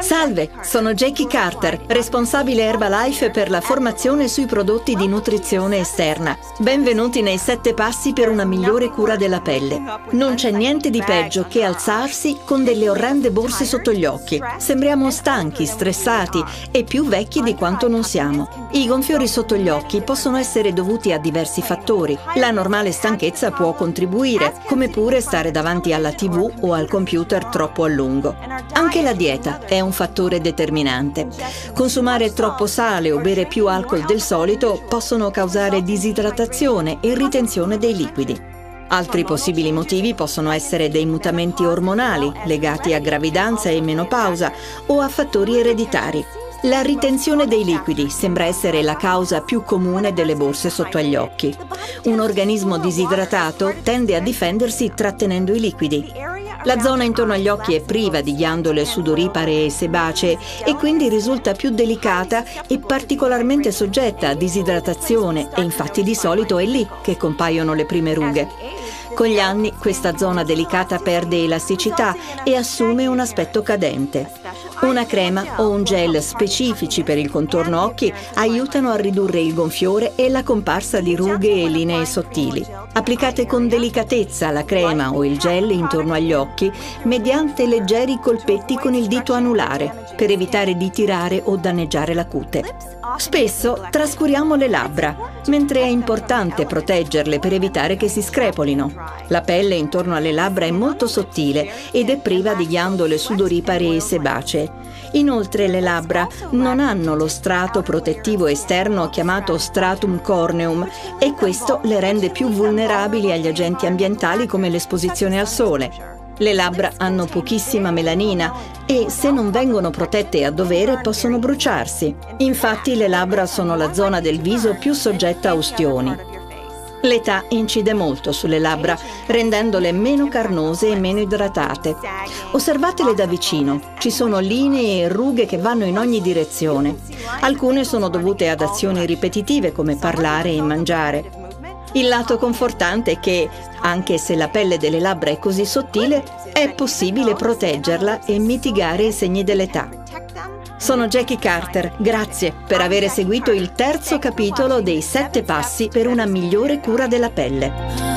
Salve, sono Jackie Carter, responsabile Herbalife per la formazione sui prodotti di nutrizione esterna. Benvenuti nei sette passi per una migliore cura della pelle. Non c'è niente di peggio che alzarsi con delle orrende borse sotto gli occhi. Sembriamo stanchi, stressati e più vecchi di quanto non siamo. I gonfiori sotto gli occhi possono essere dovuti a diversi fattori. La normale stanchezza può contribuire, come pure stare davanti alla tv o al computer troppo a lungo. Anche la dieta è un fattore determinante. Consumare troppo sale o bere più alcol del solito possono causare disidratazione e ritenzione dei liquidi. Altri possibili motivi possono essere dei mutamenti ormonali legati a gravidanza e menopausa o a fattori ereditari. La ritenzione dei liquidi sembra essere la causa più comune delle borse sotto agli occhi. Un organismo disidratato tende a difendersi trattenendo i liquidi. La zona intorno agli occhi è priva di ghiandole sudoripare e sebacee e quindi risulta più delicata e particolarmente soggetta a disidratazione e infatti di solito è lì che compaiono le prime rughe. Con gli anni questa zona delicata perde elasticità e assume un aspetto cadente. Una crema o un gel specifici per il contorno occhi aiutano a ridurre il gonfiore e la comparsa di rughe e linee sottili. Applicate con delicatezza la crema o il gel intorno agli occhi mediante leggeri colpetti con il dito anulare per evitare di tirare o danneggiare la cute. Spesso trascuriamo le labbra, mentre è importante proteggerle per evitare che si screpolino. La pelle intorno alle labbra è molto sottile ed è priva di ghiandole sudoripare e sebacee. Inoltre le labbra non hanno lo strato protettivo esterno chiamato stratum corneum e questo le rende più vulnerabili agli agenti ambientali come l'esposizione al sole. Le labbra hanno pochissima melanina e se non vengono protette a dovere possono bruciarsi. Infatti le labbra sono la zona del viso più soggetta a ustioni. L'età incide molto sulle labbra, rendendole meno carnose e meno idratate. Osservatele da vicino. Ci sono linee e rughe che vanno in ogni direzione. Alcune sono dovute ad azioni ripetitive come parlare e mangiare. Il lato confortante è che, anche se la pelle delle labbra è così sottile, è possibile proteggerla e mitigare i segni dell'età. Sono Jackie Carter, grazie per aver seguito il terzo capitolo dei sette passi per una migliore cura della pelle.